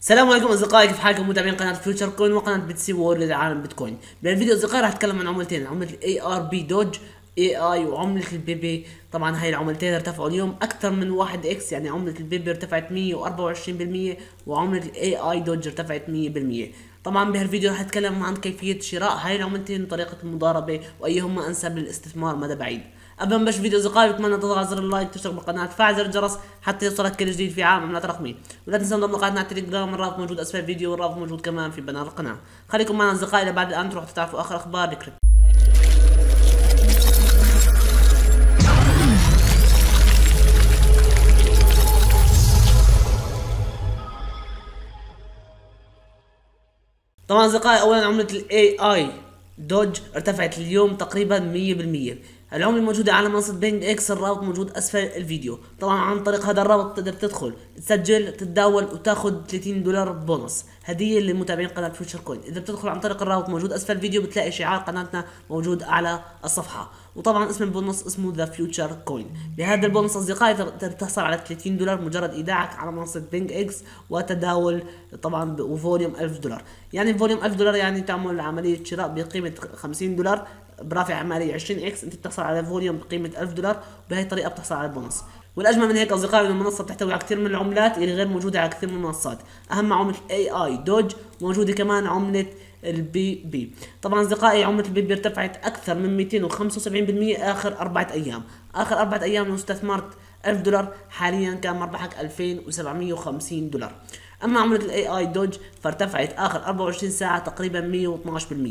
السلام عليكم أصدقائي كيف حالكم؟ متابعين قناة فيوتشر كوين وقناة BTC World عالم بيتكوين. بالفيديو أصدقائي راح أتكلم عن عملتين عملة ال AR بي دوج AI وعملة البيبي. طبعا هاي العملتين ارتفعوا اليوم أكثر من 1 X يعني عملة البيبي ارتفعت 124% وعملة ال AI Doge ارتفعت 100% طبعا بهالفيديو راح أتكلم عن كيفية شراء هاي العملتين وطريقة المضاربة وأيهما أنسب للاستثمار مدى بعيد. قبل ما نبلش فيديو اصدقائي بتمنى تضغط على زر ال like تشترك بالقناة. تفعل زر الجرس حتى يوصلك كل جديد في عالم عملات رقمي ولا تنسى انضم لقناتنا على التليجرام الرابط موجود أسفل الفيديو والرابط موجود كمان في بنر القناة. خليكم معنا أصدقائي لبعد الانترو حتى تعرفوا آخر أخبار الكريبتو طبعا أصدقائي اولا عملة ال AI Doge ارتفعت اليوم تقريبا 100% العملة الموجودة على منصة بينج إكس الرابط موجود أسفل الفيديو. طبعا عن طريق هذا الرابط تقدر تدخل تسجل تتداول وتاخذ 30 دولار بونص. هدية لمتابعين قناة فيوتشر كوين إذا بتدخل عن طريق الرابط موجود أسفل الفيديو بتلاقي شعار قناتنا موجود على الصفحة. وطبعا اسم البونص اسمه The Future Coin بهذا البونص أصدقائي تحصل على 30 دولار مجرد إيداعك على منصة بينج إكس وتداول طبعا و volume 1000 دولار. يعني volume 1000 دولار يعني تعمل عملية شراء بقيمة 50 دولار برافعة مالية 20 X أنت بتحصل على volume بقيمة 1000 دولار وبهي الطريقة بتحصل على البونص. والأجمل من هيك أصدقائي إنه المنصه بتحتوي على كثير من العملات اللي غير موجودة على كثير من المنصات. أهم عملة AI Doge موجودة كمان عملة البيبي طبعا أصدقائي عملة البيبي ارتفعت أكثر من 275% آخر أربعة أيام. آخر أربعة أيام لو استثمرت 1000 دولار حاليا كان مربحك 2750 دولار. أما عملة ال AI Doge فارتفعت آخر 24 ساعة تقريبا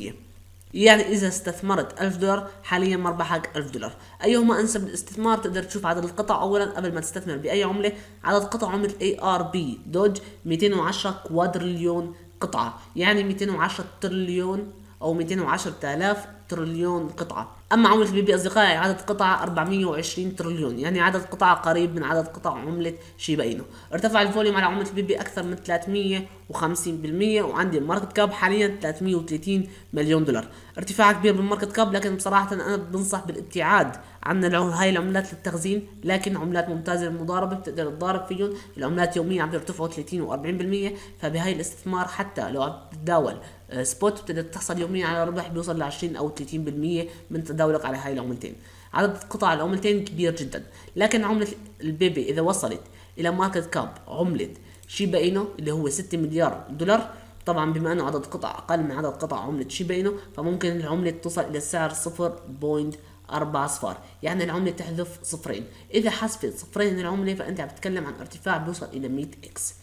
112% يعني إذا استثمرت 1000 دولار حاليا مربحك 1000 دولار. ايهما أنسب للاستثمار تقدر تشوف عدد القطع اولا قبل ما تستثمر بأي عملة. عدد قطع ار بي دوج 210 كوادريليون قطعة. يعني 210 تريليون أو 210 آلاف تريليون قطعة. أما عملة ال PEPE أصدقائي عدد قطع 420 تريليون يعني عدد قطع قريب من عدد قطع عملة Shiba Inu ارتفع ال volume على عملة ال PEPE أكثر من 350% وعندي ال market cap حاليا 330 مليون دولار. ارتفاع كبير بال market cap لكن بصراحة أنا بنصح بالابتعاد عن هاي العملات للتخزين لكن عملات ممتازة للمضاربة بتقدر تضارب فيهم. العملات يوميا عم يرتفعوا 30 و40% فبهاي الاستثمار حتى لو عم تتداول آه، spot بتقدر تحصل يوميا على ربح بيوصل ل 20 أو 30% من تداولك على هاي العملتين. عدد قطع العملتين كبير جدا. لكن عملة ال PEPE إذا وصلت إلى market cap عملة Shiba Inu اللي هو 6 مليار دولار طبعا بما إنه عدد قطع أقل من عدد قطع عملة Shiba Inu فممكن العملة توصل إلى السعر 0.4 أصفار. يعني العملة تحذف صفرين. إذا حذفت صفرين العملة فأنت عم تتكلم عن ارتفاع بيوصل إلى 100 X.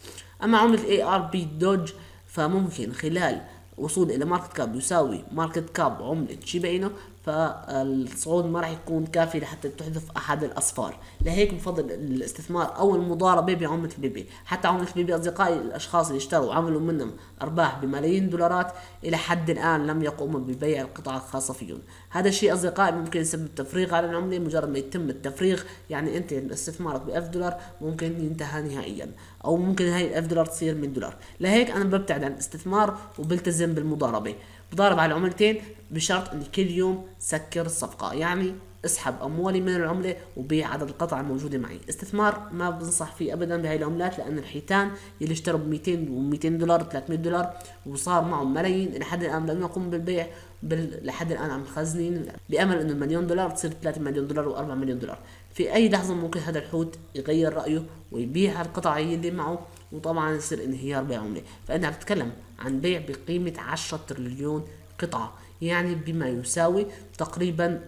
أما عملة بي دوج فممكن خلال وصول إلى market cap يساوي market cap عملة Shiba Inu فالصعود ما راح يكون كافي لحتى تحذف أحد الأصفار. لهيك بفضل الاستثمار أو المضاربة بعملة ال PEPE حتى عملة ال PEPE أصدقائي الأشخاص اللي اشتروا وعملوا منهم أرباح بملايين دولارات إلى حد الآن لم يقوموا ببيع القطع الخاصة فيهم. هذا الشيء أصدقائي ممكن يسبب تفريغ على العملة مجرد ما يتم التفريغ. يعني أنت استثمارك ب 1000 دولار ممكن ينتهى نهائيا. أو ممكن هاي 1000 دولار تصير من دولار. لهيك أنا ببتعد عن الاستثمار وبلتزم بالمضاربة. بضارب على العملتين بشرط إني كل يوم سكر الصفقة يعني اسحب أموالي من العملة وبيع عدد القطع الموجودة معي. استثمار ما بنصح فيه ابدا بهاي العملات لأن الحيتان اللي اشتروا ب 200 و200 دولار 300 دولار وصار معهم ملايين. لحد الآن لم يقوموا بالبيع بل... لحد الآن عم مخزنين بأمل إنه المليون دولار تصير 3 مليون دولار و4 مليون دولار. في أي لحظة ممكن هذا الحوت يغير رأيه ويبيع القطع اللي معه وطبعا يصير انهيار بالعملة فانت عم تتكلم عن بيع بقيمة 10 تريليون قطعة يعني بما يساوي تقريبا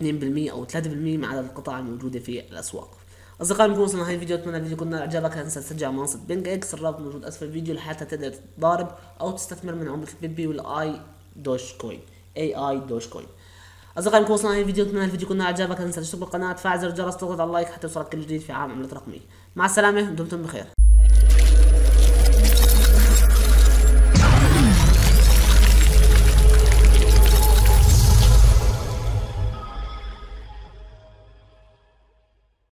2% أو 3% من عدد القطع الموجودة في الأسواق. أصدقائي نكون وصلنا لنهاية الفيديو. أتمنى الفيديو يكون عجبك لا تنسى تسجل على منصة BingX. الرابط موجود أسفل الفيديو لحتى تقدر تضارب أو تستثمر من عملة ال PEPE وال AIDOGE coin. AIDOGE coin. أصدقائي نكون وصلنا لنهاية الفيديو اتمنى الفيديو يكون عجبك لا تنسى تشترك بالقناة تفعل زر الجرس تضغط على ال like حتى يوصلك كل جديد في عالم العملات الرقمية مع السلامة دمتم بخير.